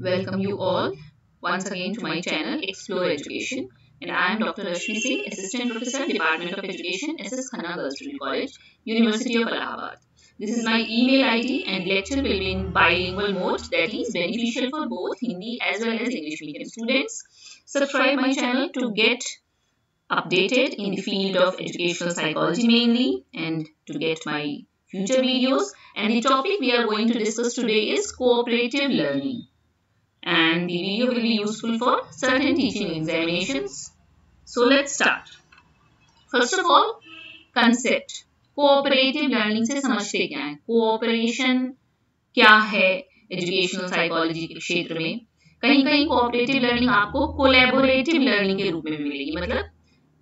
welcome you all once again to my channel Explore Education and I am Dr. Rashmi Singh, Assistant Professor, Department of Education, SS Khanna Girls College, University of Allahabad. This is my email ID and lecture will be in bilingual mode that is beneficial for both Hindi as well as English medium students. Subscribe my channel to get updated in the field of educational psychology mainly and to get my future videos and the topic we are going to discuss today is cooperative learning and the video will be useful for certain teaching examinations. So let's start. First of all, concept. Cooperative learning से समझते क्या है cooperation क्या है educational psychology के क्षेत्र में कहीं कहीं कोऑपरेटिव लर्निंग आपको कोलेबोरेटिव लर्निंग के रूप में मिलेगी मतलब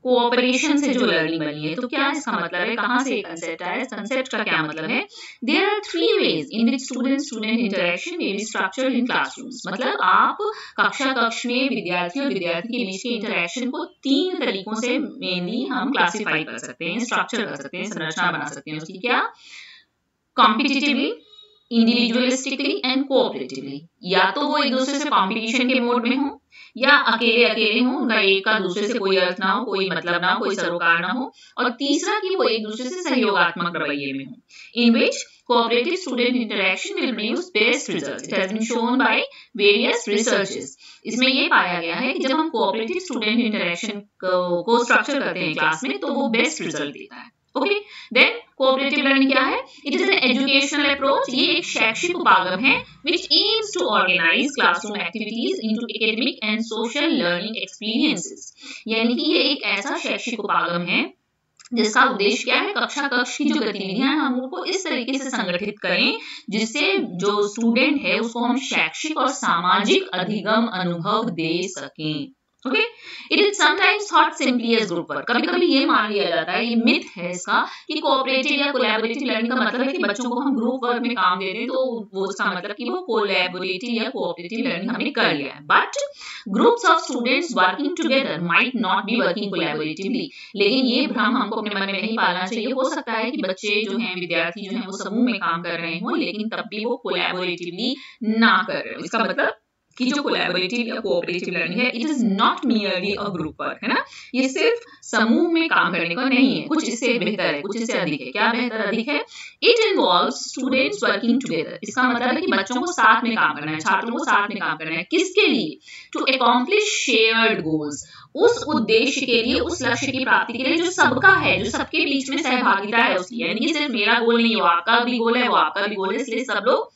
कोऑपरेशन से जो लर्निंग बनी है तो क्या इसका मतलब है? कहाँ से कंसेप्ट आया? कंसेप्ट का क्या मतलब है? There are three ways in which student student interaction be structure in classrooms मतलब आप कक्षा कक्ष में विद्यार्थी और विद्यार्थी के बीच के इंटरेक्शन को तीन तरीकों से मेनली हम क्लासीफाई कर सकते हैं स्ट्रक्चर कर सकते हैं, संरचना बना सकते हैं उसकी क्या? कॉम्पिटिटिवली इंडिविजुअलिस्टिकली एंड कोऑपरेटिवली या तो वो एक दूसरे से कॉम्पिटिशन के मोड में हो या अकेले अकेले हो उनका एक का दूसरे से कोई अर्थ ना हो कोई मतलब ना हो कोई सरोकार ना हो और तीसरा कि वो एक दूसरे से सहयोगात्मक रवैये में हो इन विच cooperative student interaction will produce best results. It has been shown by various researches. इसमें ये पाया गया है कि जब हम cooperative student interaction को, structure करते हैं क्लास में तो वो best result देता है ओके देन कोऑपरेटिव लर्निंग क्या है? It is an educational approach ये एक शैक्षिक उपागम है, which aims to organize classroom activities into academic and social learning experiences. यानी कि ये एक ऐसा शैक्षिक उपागम है, जिसका उद्देश्य क्या है? कक्षा कक्ष की जो गतिविधियाँ हैं, हम उनको इस तरीके से संगठित करें, जिससे जो स्टूडेंट है, उसको हम शैक्षिक और सामाजिक अधिगम अनुभव दे सकें। Okay it is sometimes thought simply as group work कभी कभी ये मान लिया जाता है, ये मिथ है इसका, कि कोऑपरेटिव या कोलैबोरेटिव लर्निंग का मतलब है कि बच्चों को हम ग्रुप वर्क में काम दे रहे हैं तो वो उसका मतलब कि वो कोलैबोरेटिव या कोऑपरेटिव लर्निंग हमने कर लिया है। But groups of students working together might not be working collaboratively लेकिन ये भ्रम हमको अपने मन में नहीं पालना चाहिए। हो सकता है कि बच्चे जो हैं, विद्यार्थी जो हैं, वो समूह में काम कर रहे हों, लेकिन तब भी वो कोलैबोरेटिवली ना कर रहे हो। इसका मतलब कि जो कोलैबोरेटिव या कोऑपरेटिव लर्निंग है it is not merely a group work है ना? ये सिर्फ़ समूह में काम करने का नहीं है, कुछ इससे बेहतर है, कुछ इससे अधिक है, क्या बेहतर अधिक है? It involve students working together इसका मतलब है कि बच्चों को साथ में काम करना है, छात्रों को साथ में काम करना है। किसके लिए? टू अकॉम्प्लिश शेयर्ड गोल्स उस उद्देश्य के लिए, उस लक्ष्य की प्राप्ति के लिए जो सबका है, जो सबके बीच में सहभागिता है उसकी। यानी कि सिर्फ़ मेरा गोल नहीं हो आपका भी गोल है, वो आपका भी गोल है, इसलिए सब लोग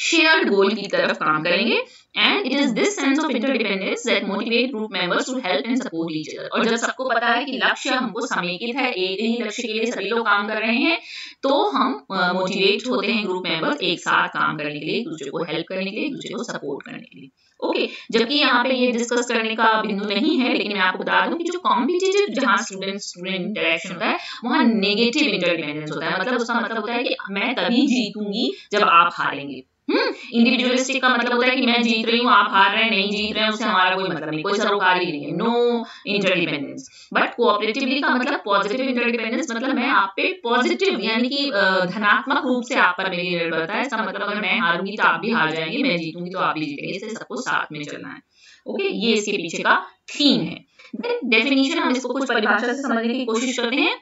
शेयर्ड गोल की तरफ़ काम करेंगे. And it is this sense of interdependence that motivate group members to help and support each other और जब सबको पता है कि लक्ष्य हमको समेकित है एक ही लक्ष्य के लिए सभी लोग काम कर रहे हैं तो हम मोटिवेट uh, होते हैं ग्रुप मेंबर्स एक साथ काम करने के लिए एक दूसरे को हेल्प करने के लिए एक दूसरे को सपोर्ट करने के लिए. ओके okay, जबकि यहाँ पे ये डिस्कस करने का बिंदु नहीं है लेकिन मैं आपको बता दूँ कि जो कॉम्पिटिटिव जहाँ स्टूडेंट स्टूडेंट इंटरेक्शन होता है वहाँ नेगेटिव इंटरडिपेंडेंस होता है. मतलब उसका मतलब होता है कि मैं तभी जीतूँगी जब आप हारेंगे. इंडिविजुअलिस्टिक का मतलब होता है कि मैं जीत रही हूँ, आप हार रहे हैं, नहीं जीत रहे हैं, उससे हमारा कोई मतलब नहीं, कोई सरोकारी नहीं है नो इंटरडिपेंडेंस बट कोऑपरेटिवली का मतलब पॉजिटिव इंटरडिपेंडेंस मतलब मैं आप पे पॉजिटिव यानी कि धनात्मक रूप से आप पर मेरी निर्भरता है, इसका मतलब अगर मैं हारूँगी तो आप भी हार जाएँगे, मैं जीतूँगी तो आप भी जीतेंगे इससे सबको साथ में चलना है. ओके ये इसके पीछे का थीम है. डेफिनेशन हम इसको कुछ परिभाषा से समझने की कोशिश करते हैं.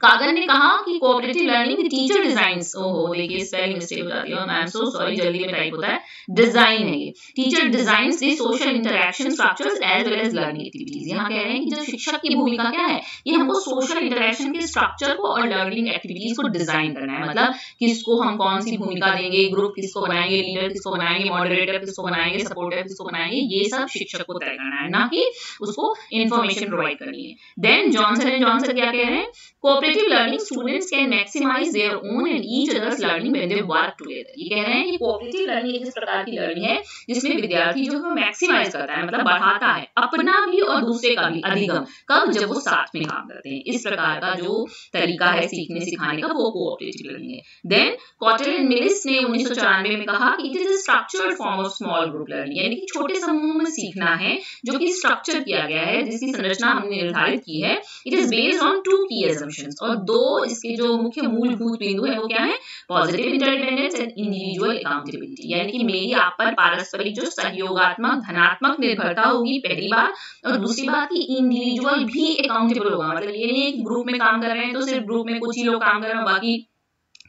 कागन ने कहा कि कोऑपरेटिव लर्निंग टीचर डिज़ाइन ओहो, देखिए स्पेलिंग मिस्टेक जाती है आई एम सो सॉरी जल्दी में टाइप होता है। डिज़ाइन है ये। Teacher design the social interaction structures as well as learning activities यहाँ कह रहे हैं कि जो शिक्षक की भूमिका क्या है? ये हमको सोशल इंटरेक्शन के स्ट्रक्चर को और लर्निंग एक्टिविटीज़ को डिज़ाइन करना है। मतलब किसको हम कौन सी भूमिका देंगे? ग्रुप किसको बनाएँगे? लीडर किसको बनाएँगे? मॉडरेटर किसको बनाएँगे? सपोर्टर किसको बनाएँगे? ये सब शिक्षक को तय करना है, ना कि उसको इन्फॉर्मेशन प्रोवाइड करनी है। देन जॉनसन एंड जॉनसन क्या कह रहे हैं? Cooperative learning students can maximise their own and each others learning when they work together ये कह रहे हैं कि कोऑपरेटिव लर्निंग एक इस प्रकार की लर्निंग है जिसमें विद्यार्थी जो है मैक्सिमाइज करता है मतलब बढ़ाता है अपना भी और दूसरे का भी अधिगम कब जब वो साथ में काम करते हैं। इस प्रकार का जो तरीका है सीखने सिखाने का वो कोऑपरेटिव लर्निंग है। देन कॉटल एंड मिलिस ने 1994 में कहा कि it is a structured form of small group learning यानी कि छोटे समूह में सीखना है जो कि स्ट्रक्चर किया गया है जिसकी संरचना हमने निर्धारित की है। It is based on two key assumptions interdependence और दो इसके जो मुख्य मूलभूत बिंदु है, वो क्या है? Positive interdependence and individual accountability यानी कि मेरी आप पर पारस्परिक जो सहयोगात्मक धनात्मक निर्भरता होगी, पहली बात। और दूसरी बात की इंडिविजुअल भी अकाउंटेबल होगा। मतलब ये नहीं कि ग्रुप में काम कर रहे हैं तो सिर्फ़ ग्रुप में कुछ ही लोग काम कर रहे हैं, बाकी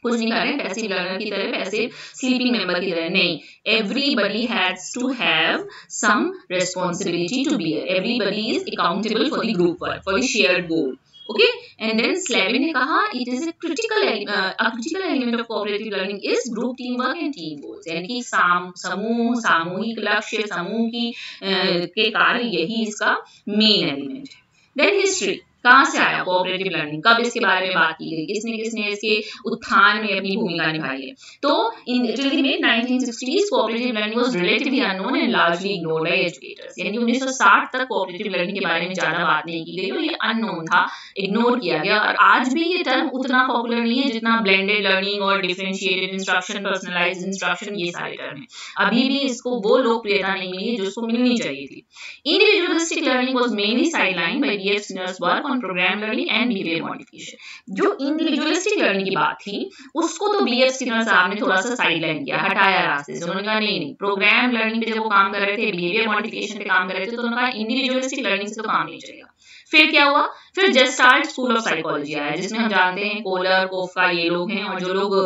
कुछ नहीं कर रहे पैसिव लर्नर की तरह पैसिव स्लीपिंग मेंबर की तरह। नहीं। Everybody has to have some responsibility to be everybody is accountable for the group work, for the shared goal okay and then Slavin ने कहा it is critical critical element of cooperative learning is group team work and team goals यानी कि समूह सामूहिक लक्ष्य समूह की uh, के कारण यही इसका मेन एलिमेंट है। देन हिस्ट्री कहाँ से आया कोऑपरेटिव लर्निंग कब इसके बारे में बात की गई? किसने किसने इसके उत्थान में अपनी भूमिका निभाई है? तो until the mid 1960s cooperative learning was relatively unknown and largely ignored by educators यानी 1960 तक कोऑपरेटिव लर्निंग के बारे में ज़्यादा बात नहीं की गई और ये अननोन था इग्नोर किया गया। और आज भी ये टर्म उतना पॉपुलर नहीं है जितना ब्लेंडेड लर्निंग और डिफरेंशिएटेड इंस्ट्रक्शन पर्सनलाइज्ड इंस्ट्रक्शन ये सारे टर्म है। अभी भी इसको वो लोकप्रियता नहीं मिली जो इसको मिलनी चाहिए थी। Individualistic learning was mainly sideline by BF Skinner's work on program learning and behaviour modification जो इंडिविजुअलिस्टिक लर्निंग की बात थी, उसको तो बीएफ स्किनर साहब ने थोड़ा सा साइड लाइन किया, हटाया रास्ते से। उन्होंने कहा, नहीं नहीं प्रोग्राम लर्निंग पे जब वो काम कर रहे थे बिहेवियर मॉडिफिकेशन पे काम कर रहे थे तो उन्होंने कहा इंडिविजुअलिस्टिक लर्निंग से तो काम नहीं चलेगा। फिर क्या हुआ? फिर जेस्टार्ट स्कूल ऑफ़ साइकोलॉजी आया, जिसमें हम जानते हैं कोलर कोफा ये लोग हैं और जो लोग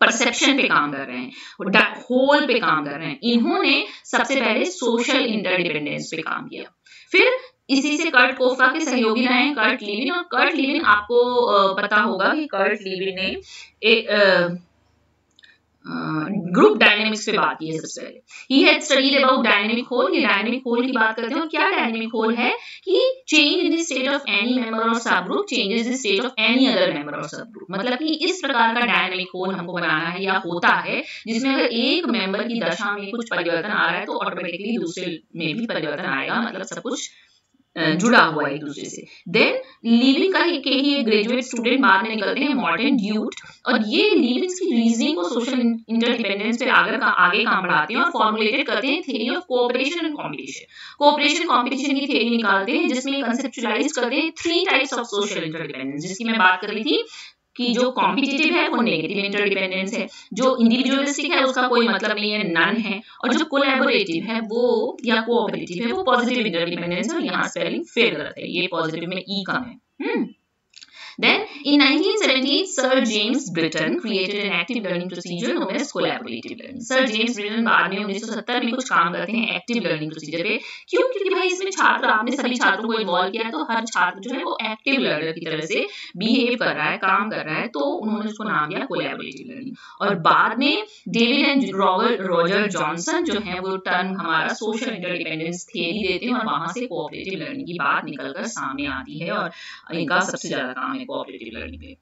परसेप्शन पे काम कर रहे हैं होल पे काम कर रहे हैं, इन्होंने सबसे पहले सोशल इंटरडिपेंडेंस पे काम किया। फिर इसी से कर्ट कोफा के सहयोगी रहे कर्ट लिविन, और कर्ट लिविन आपको पता होगा कि कर्ट लिविन ने एक ग्रुप डायनेमिक्स पे बात की है सबसे पहले। He had studied about dynamic whole ये डायनेमिक होल की बात करते हैं क्या डायनेमिक होल है? कि change in the state of any member of sub group changes the state of any other member of sub group मतलब कि इस प्रकार का डायनेमिक होल हमको बनाना है, या होता है, जिसमें अगर एक मेंबर की दशा में कुछ परिवर्तन आ रहा है तो ऑटोमेटिकली दूसरे में भी परिवर्तन आएगा। मतलब सब कुछ जुड़ा हुआ है एक दूसरे से। देन लिविंग का के ही ग्रेजुएट स्टूडेंट बाद में निकलते हैं मॉडर्न ड्यूट और ये लीविंग की रीजनिंग और सोशल इंटरडिपेंडेंस पे आगे का आगे काम बढ़ाते हैं और फॉर्मुलेटेड करते हैं theory of cooperation and competition cooperation competition की थ्योरी निकालते हैं, जिसमें कंसेप्चुलाइज करते हैं three types of social interdependence जिसकी मैं बात कर रही थी कि जो कॉम्पिटेटिव है वो नेगेटिव इंटरडिपेंडेंस है। जो इंडिविजुअलिस्टिक है उसका कोई मतलब नहीं है नन है। और जो कोलेबोरेटिव है वो या कोऑपरेटिव है वो पॉजिटिव इंटरडिपेंडेंस है यहाँ स्पेलिंग फेल गलत है। ये पॉजिटिव में ई कम है। हम्म। Then, in 1978, Sir James Britton created an active learning procedure known as collaborative learning. Sir James Britton बाद में 1970 में कुछ काम करते हैं एक्टिव लर्निंग प्रोसीजर पे। क्यों? क्योंकि भाई इसमें छात्र आपने सभी छात्रों को इन्वॉल्व किया तो हर छात्र जो है वो एक्टिव लर्नर की तरह से बिहेव कर रहा है काम कर रहा है तो उन्होंने उसको नाम दिया कोलैबोरेटिव लर्निंग और बाद में David and Robert Roger Johnson जो है वो टर्म हमारा सोशल इंटरडिपेंडेंस थियरी देते हैं और वहाँ से कोऑपरेटिव लर्निंग की बात निकलकर सामने आती है और इनका सबसे ज़्यादा काम है। कोऑपरेटिव लर्निंग पे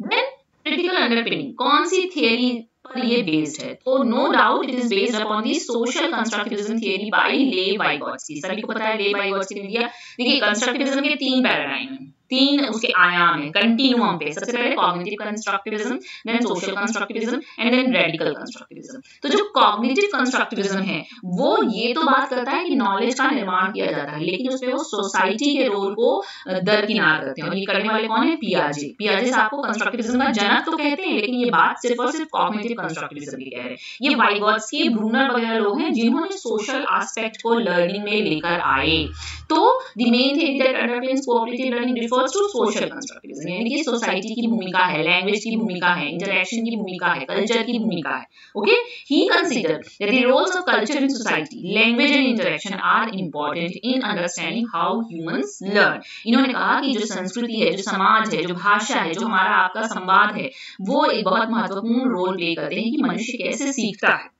देन क्रिटिकल अंडरपिनिंग कौन सी थियरी पर ये बेस्ड है? तो no doubt it is based upon the social constructivism theory by Lev Vygotsky सभी को पता है ले वाइगॉट्स्की ने दिया देखिए कंस्ट्रक्टिविज्म के तीन पैराडाइम हैं। तीन उसके आयाम है कंटिन्यूम पे। सबसे पहले cognitive constructivism then social constructivism and then radical constructivism तो जो कॉग्निटिव कंस्ट्रक्टिविज्म है, वो ये तो बात करता है कि नॉलेज का निर्माण किया जाता है, लेकिन उसमें वो सोसाइटी के रोल को दरकिनार करते हैं। और ये करने वाले कौन है? पियाजे पियाजे साहब को कंस्ट्रक्टिविज्म का जनक तो कहते हैं, लेकिन ये बात सिर्फ़ और सिर्फ़ कॉग्निटिव कंस्ट्रक्टिविज्म की कह रहे हैं। ये वाइगॉट्स्की ब्रूनर वगैरह लोग हैं, जिन्होंने सोशल एस्पेक्ट को लर्निंग में लेकर आए। तो the main thing that underpins cooperative learning refers to social constructivism यानी कि सोसाइटी की भूमिका है लैंग्वेज की भूमिका है इंटरेक्शन की भूमिका है कल्चर की भूमिका है okay he consider that the roles of culture in society language and interaction are important in understanding how humans learn इन्होंने कहा कि जो संस्कृति है, जो समाज है, जो भाषा है, जो हमारा आपका संवाद है, वो एक बहुत महत्वपूर्ण रोल प्ले करते हैं कि मनुष्य कैसे सीखता है.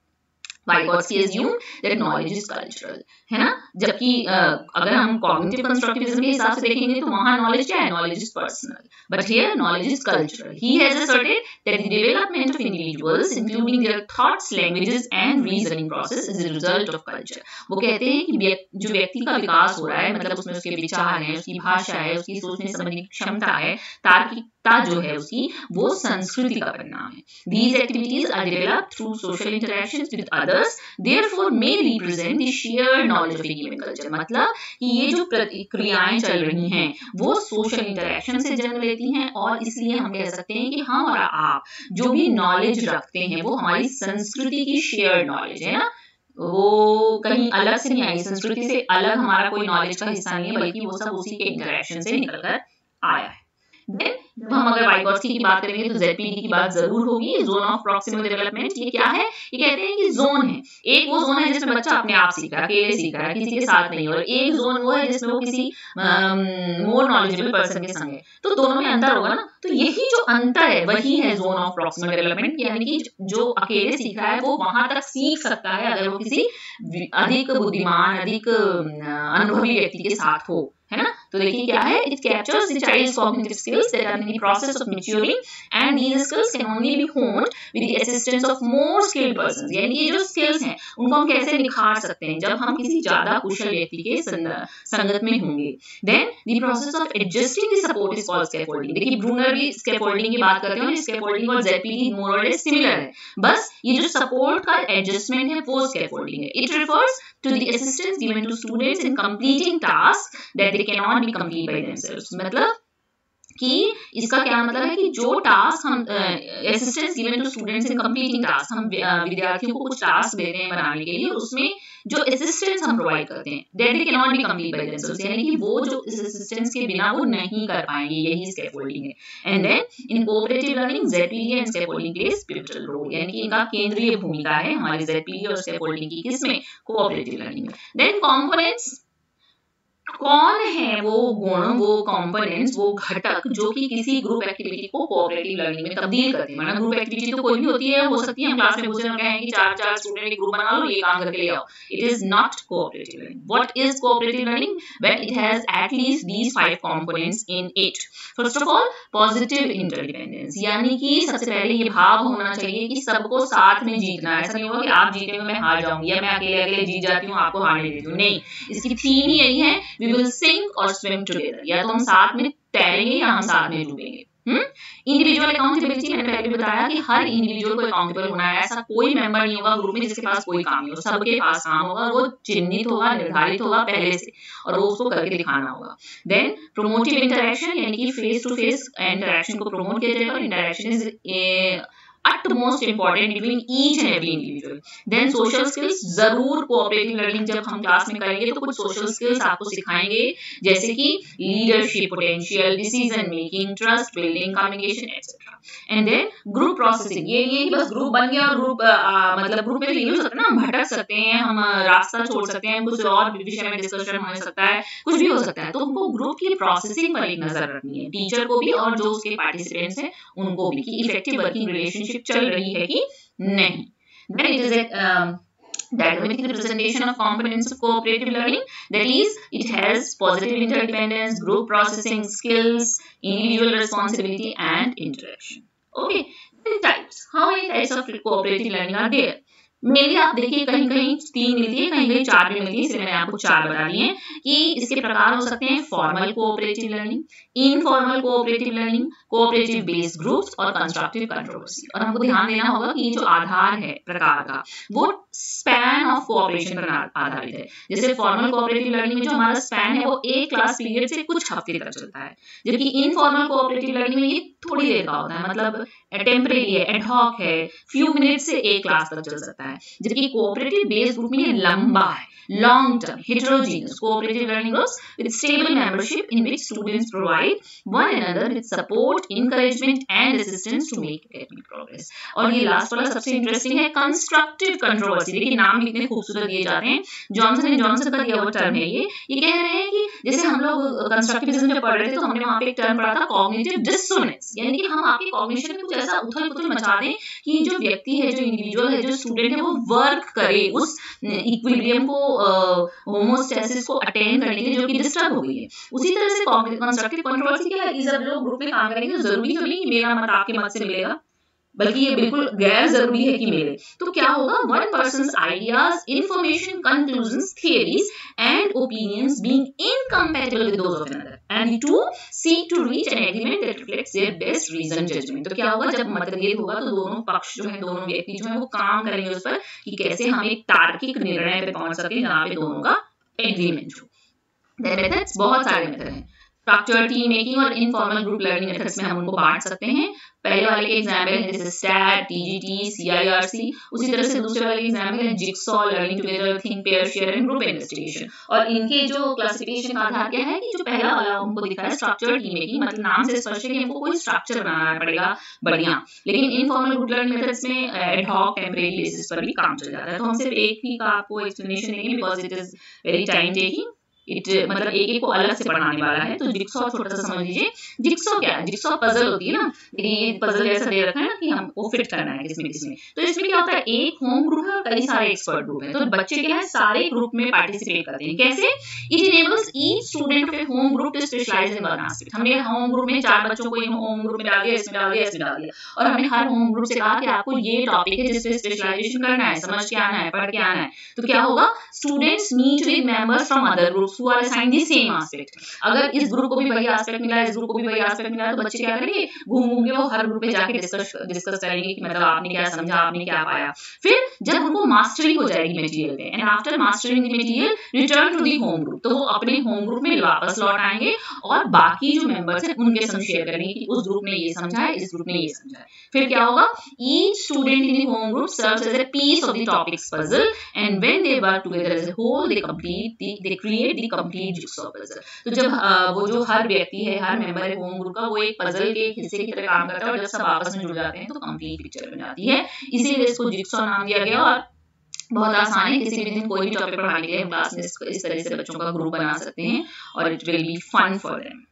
Vygotsky assumed that knowledge is cultural. है ना? जबकि अगर हम कॉग्निटिव कंस्ट्रक्टिविज्म के हिसाब से देखेंगे तो वहाँ नॉलेज क्या है? Knowledge is personal but here knowledge is cultural he has asserted that the development of individuals including their thoughts languages and reasoning process is a result of culture वो कहते हैं कि जो व्यक्ति का विकास हो रहा है मतलब उसमें उसके विचार है उसकी भाषा है उसकी सोचने समझने की क्षमता है तार्किक जो है उसकी वो संस्कृति का परिणाम है। These activities are develop through social interaction with others there may represent the share knowledge of human culture मतलब कि ये जो प्रतिक्रियाएँ चल रही हैं वो सोशल इंटरेक्शन से जन्म लेती हैं और इसलिए हम कह सकते हैं कि हम और आप जो भी नॉलेज रखते हैं वो हमारी संस्कृति की शेयर नॉलेज है ना? वो कहीं अलग से नहीं आई संस्कृति से अलग हमारा कोई नॉलेज का हिस्सा नहीं है बल्कि वो सब उसी के इंटरेक्शन से निकलकर आया है। देन जब हम अगर वाइगॉट्स्की की बात करेंगे तो जेडपीडी की बात ज़रूर होगी। जोन ऑफ़ प्रॉक्सिमल डेवलपमेंट ये क्या है? ये कहते हैं कि जोन है। एक वो जोन है जिसमें बच्चा अपने आप सीख रहा है अकेले सीख रहा है किसी के साथ नहीं। और एक जोन वो है जिसमें वो किसी मोर नॉलेजेबल पर्सन के संग है। तो दोनों में अंतर होगा ना? तो यही जो अंतर है वही है जोन ऑफ़ प्रॉक्सिमल डेवलपमेंट यानी कि जो अकेले सीख रहा है वो वहाँ तक सीख सकता है अगर वो किसी अधिक बुद्धिमान अधिक अनुभवी व्यक्ति के साथ हो। है ना? तो देखिए क्या है? It captures the child's cognitive skills that are in the process of maturing and these skills can only be honed with the assistance of more skilled persons यानी ये जो स्किल्स हैं, उनको हम कैसे निखार सकते हैं? जब हम किसी ज़्यादा कुशल व्यक्ति के संगत में होंगे then the process of adjusting the support is called scaffolding देखिए ब्रूनर भी स्कैफोल्डिंग की बात करते हैं और स्कैफोल्डिंग और जेपीडी मोर और लेस सिमिलर है। बस, ये जो सपोर्ट का एडजस्टमेंट है, वो स्कैफोल्डिंग है। It refers to the assistance given to students in completing tasks that they cannot be complete by themselves. मतलब कि इसका क्या मतलब है कि जो टास्क हम assistance given to students in completing task हम विद्यार्थियों को कुछ टास्क दे रहे हैं बनाने के लिए, उसमें जो असिस्टेंस हम प्रोवाइड करते हैं they can not be complete by themselves यानी कि वो जो इस असिस्टेंस के बिना वो नहीं कर पाएँगे, यही स्कैफोल्डिंग है. And then in cooperative learning ZPD and scaffolding place pivotal role यानी कि इनका केंद्रीय भूमिका है हमारी जेडपीडी और स्कैफोल्डिंग की किसमें कोऑपरेटिव लर्निंग में. देन कंपोनेंट्स कौन है वो गुण, वो कंपोनेंट्स वो घटक जो कि किसी ग्रुप एक्टिविटी को कोऑपरेटिव लर्निंग में तब्दील करते हैं? मतलब ग्रुप एक्टिविटी तो कोई भी होती है, हो सकती है, हम क्लास में पूछ रहे हैं कि चार चार स्टूडेंट एक ग्रुप बना लो, ये काम करके ले आओ. It is not cooperative learning what is cooperative learning when it has at least these five components in it first of all positive interdependence यानी कि सबसे पहले ये भाव होना चाहिए कि सबको साथ में जीतना ऐसा नहीं होगा कि आप जीतेंगे मैं हार जाऊँगी या मैं अकेले अकेले जीत जाती हूँ, आपको हारने देती हूँ नहीं। इसकी थीम ही यही है वी विल सिंक और स्विम टुगेदर या तो हम साथ में तैरेंगे या हम साथ में डूबेंगे। इंडिविजुअल अकाउंटेबिलिटी मैंने पहले बताया कि हर इंडिविजुअल को अकाउंटेबल होना है। ऐसा कोई मेंबर नहीं होगा ग्रुप में जिसके पास कोई काम नहीं हो सबके पास काम होगा वो चिन्हित होगा, निर्धारित होगा पहले से और वो उसको करके दिखाना होगा। देन प्रोमोटिव इंटरेक्शन यानी कि फेस टू फेस इंटरेक्शन को प्रमोट किया जाएगा interaction is utmost important between each and every individual. Then social skills, ज़रूर cooperative learning जब हम क्लास में करेंगे तो कुछ social skills आपको सिखाएँगे, जैसे कि leadership, potential, decision making, trust building, communication etc and then group processing ये ये बस ग्रुप बन गया और ग्रुप मतलब ग्रुप में तो ये हो सकता है ना, हम भटक सकते हैं, हम रास्ता छोड़ सकते हैं, कुछ और विषय में डिस्कशन हो सकता है, कुछ भी हो सकता है। तो उनको ग्रुप की प्रोसेसिंग पर एक नज़र रखनी है। टीचर को भी और जो उसके पार्टिसिपेंट्स हैं, उनको भी कि effective working relationship picture relative? Nahi. Then it is a um, diagrammatic representation of components of cooperative learning. That is, it has positive interdependence, group processing, skills, individual responsibility and interaction. Okay, then types. How many types of cooperative learning are there? Mainly आप देखिए कहीं कहीं तीन मिलती है कहीं कहीं चार भी मिलती है, इसलिए मैंने आपको चार बता दिए कि इसके प्रकार हो सकते हैं formal cooperative learning informal cooperative learning cooperative based groups और कंस्ट्रक्टिव कंट्रोवर्सी और हमको ध्यान देना होगा कि ये जो आधार है प्रकार का, वो स्पैन ऑफ़ कोऑपरेशन पर आधारित है। जैसे फॉर्मल कोऑपरेटिव लर्निंग में जो हमारा स्पैन है, वो एक क्लास पीरियड से कुछ हफ़्ते तक चलता है। जबकि इनफॉर्मल कोऑपरेटिव लर्निंग में ये थोड़ी देर का होता है मतलब टेम्परेरी है एडहॉक है फ्यू मिनट से एक क्लास तक चल सकता है। जबकि कोऑपरेटिव बेस्ड ग्रुप में लंबा है। Long term, heterogeneous cooperative learning groups with stable membership in which students provide one another with support, encouragement and assistance to make academic progress. और ये लास्ट वाला सबसे इंटरेस्टिंग है कंस्ट्रक्टिव कंट्रोवर्सी देखिए, नाम भी खूबसूरत दिए जाते हैं। जॉनसन एंड जॉनसन का दिया हुआ टर्म है ये। ये कह रहे हैं कि जैसे हम लोग कंस्ट्रक्टिविज्म जब पढ़ रहे थे तो हमने वहाँ पे एक टर्म पढ़ा था कॉग्निटिव डिसोनेंस यानी कि हम आपके कॉग्निशन में कुछ ऐसा उथल पुथल मचा दें कि जो व्यक्ति है, जो इंडिविजुअल है, जो स्टूडेंट है वो वर्क करे, उस इक्विलिब्रियम को होमोस्टेसिस को अटेन करने के लिए जो कि डिस्टर्ब हो गई है। उसी तरह से कंस्ट्रक्टिव कंट्रोवर्सी क्या है? जब लोग ग्रुप में काम करेंगे तो ज़रूरी तो नहीं मेरा मत आपके मत से मिलेगा। बल्कि ये बिल्कुल गैर ज़रूरी है कि मिले तो क्या होगा? One person ideas information conclusion theories and opinions being incompatible with of another and to seek to reach an agreement that reflects their best reason judgement तो क्या होगा? जब मतभेद होगा तो दोनों पक्ष जो है, दोनों व्यक्ति जो है, वो काम करेंगे उस पर कि कैसे हम एक तार्किक निर्णय पे पहुँच सके जहाँ पे दोनों का एग्रीमेंट हो। मेथड्स बहुत सारे मेथड हैं। स्ट्रक्चर टीम मेकिंग और इनफॉर्मल ग्रुप लर्निंग मेथड्स में हम उनको बांट सकते हैं। पहले वाले के एग्ज़ाम्पल है, जैसे स्टैट टीजीटी सीआईआरसी उसी तरह से दूसरे वाले एग्ज़ाम्पल है jigsaw learning together think pair share and group investigation और इनके जो क्लासिफिकेशन का आधार क्या है कि जो पहला वाला हमको दिखा है स्ट्रक्चर टीम मेकिंग मतलब नाम से स्पष्ट है कि हमको कोई स्ट्रक्चर बनाना पड़ेगा बढ़िया। लेकिन इनफॉर्मल ग्रुप लर्निंग मेथड्स में एडहॉक टेम्परेरी बेसिस पर भी काम चल जाता है। तो हम सिर्फ़ एक ही का आपको एक्सप्लेनेशन देंगे because it is very time taking it मतलब एक एक को अलग से पढ़ाने वाला है। तो जिक्सॉ छोटा सा समझ लीजिए। जिक्सॉ क्या है? जिक्सॉ पजल होती है ना? ये पजल दे रखा है ना कि फिट करना है किसमें किसमें तो इसमें क्या होता है? एक होम ग्रुप है और कई सारे एक्सपर्ट ग्रुप है। तो बच्चे क्या है? सारे ग्रुप में पार्टिसिपेट करते हैं। कैसे? It enables student of home group to specialise in हमने होम ग्रुप में चार बच्चों को होम ग्रुप में डाल दिया, इसमें डाल दिया, इसमें डाल दिया। और हमने हर होम ग्रुप से कहा कि आपको ये टॉपिक है जिसपे स्पेशलाइजेशन करना है, समझ के आना है, पढ़ के आना है। तो क्या होगा? Students meet with members from other groups are same अगर इस ग्रुप को भी वही मिला, इस ग्रुप को भी वही मिला तो बच्चे क्या करेंगे? घूम घूम के वो हर ग्रुप जाके डिस्कस डिस्कस करेंगे कि मतलब आपने क्या समझा, आपने क्या पाया। फिर जब उनको हो जाएगी and after mastering return to the home group तो वो अपने होम ग्रुप में वापस लौट आएँगे, और बाकी जो मेंबर्स हैं, उनके संग शेयर करेंगे कि उस ग्रुप ने ये समझा है, इस ग्रुप ने ये समझा है। फिर क्या होगा? Each student in home group serves as a piece of the topics puzzle and when they work together as a whole they complete they create the complete jigsaw puzzle तो जब वो जो हर व्यक्ति है हर मेंबर है होम ग्रुप का वो एक पजल के हिस्से की तरह काम करता है और जब सब आपस में जुड़ जाते हैं तो कंप्लीट पिक्चर बन जाती है। इसीलिए इसको जिक्सॉ नाम दिया गया और बहुत आसान है किसी भी दिन कोई भी टॉपिक पढ़ाने के लिए क्लास में इस तरह से बच्चों का ग्रुप बना सकते हैं और it will be fun for them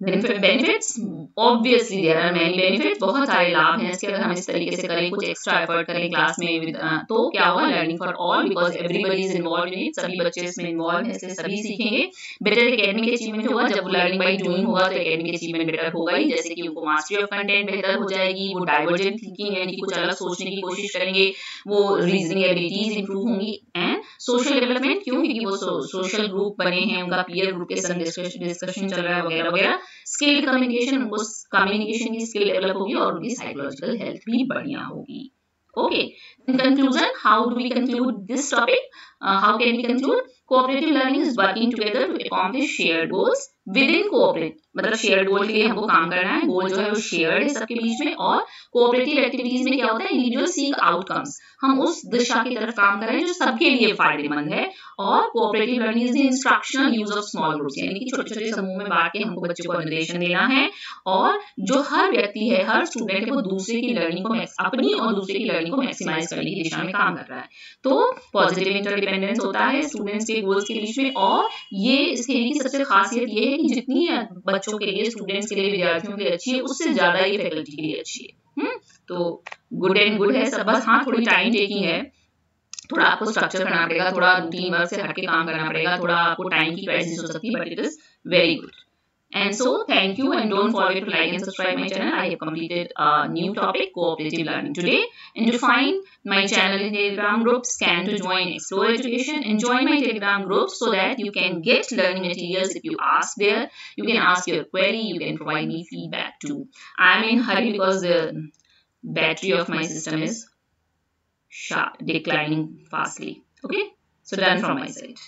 benefits obviously there are बहुत सारे लाभ हैं इसके, अगर हम इस तरीके से करें, कुछ एक्स्ट्रा एफर्ट करें क्लास में तो क्या होगा? Learning for all because everybody is involve in सभी बच्चे इसमें इन्वॉल्व सभी सीखेंगे। बेटर अचीवमेंट होगा, जब लर्निंग बाय डूइंग होगा तो अचीवमेंट बेटर होगा ही। जैसे कि उनको मास्टरी ऑफ़ कंटेंट बेहतर हो जाएगी, वो डाइवर्जेंट थिंकिंग यानी कि कुछ अलग सोचने की कोशिश करेंगे, वो रीजनिंग एबिलिटीज इंप्रूव होंगी। एंड सोशल डेवलपमेंट क्यों? क्योंकि वो सोशल ग्रुप बने हैं, उनका पीयर ग्रुप के डिस्कशन चल रहा है वगैरह वगैरह। स्किल्ड कम्युनिकेशन उनको कम्युनिकेशन की स्किल डेवलप होगी और उनकी साइकोलॉजिकल हेल्थ भी बढ़िया होगी। Okay conclusion, how do we conclude this topic? Uh, how can we conclude? Cooperative learning is working together to accomplish shared goals within cooperate. मतलब shared goal के लिए हमको काम करना है। गोल जो है वो शेयर्ड है सबके बीच में और कोऑपरेटिव एक्टिविटीज़ में क्या होता है? इंडिविजुअल सीक आउटकम्स हम उस दिशा की तरफ़ काम कर रहे हैं जो सबके लिए फ़ायदेमंद है। और cooperative learning is instructional use of small groups यानी कि छोटे छोटे समूह में बांट के हमको बच्चों को निर्देशन देना है। और जो हर व्यक्ति है हर स्टूडेंट है वो दूसरे की लर्निंग को अपनी और दूसरे की लर्निंग को मैक्सिमाइज करने की दिशा में काम कर रहा है। तो पॉजिटिव इंटरडिपेंडेंस होता है स्टूडेंट्स के गोल्स के बीच में। और ये इस थ्योरी की सबसे खासियत ये है कि जितनी बच्चों के लिए स्टूडेंट्स के लिए, विद्यार्थियों के लिए अच्छी है, उससे ज़्यादा ये फैकल्टी के लिए अच्छी है। हुँ? तो गुड एंड गुड है सब। बस हाँ थोड़ी टाइम टेकिंग है। थोड़ा आपको स्ट्रक्चर करना पड़ेगा, थोड़ा रूटीन वर्क से हटके काम करना पड़ेगा, थोड़ा आपको टाइम की क्राइसिस हो सकती है but it is very good And so, thank you and don't forget to like and subscribe my channel. I have completed a new topic, cooperative learning today. And to find my channel in Telegram group, scan to join Explore Education and join my Telegram group so that you can get learning materials if you ask there. You can ask your query, you can provide me feedback too. I'm in hurry because the battery of my system is declining fastly. Okay, so done from my side.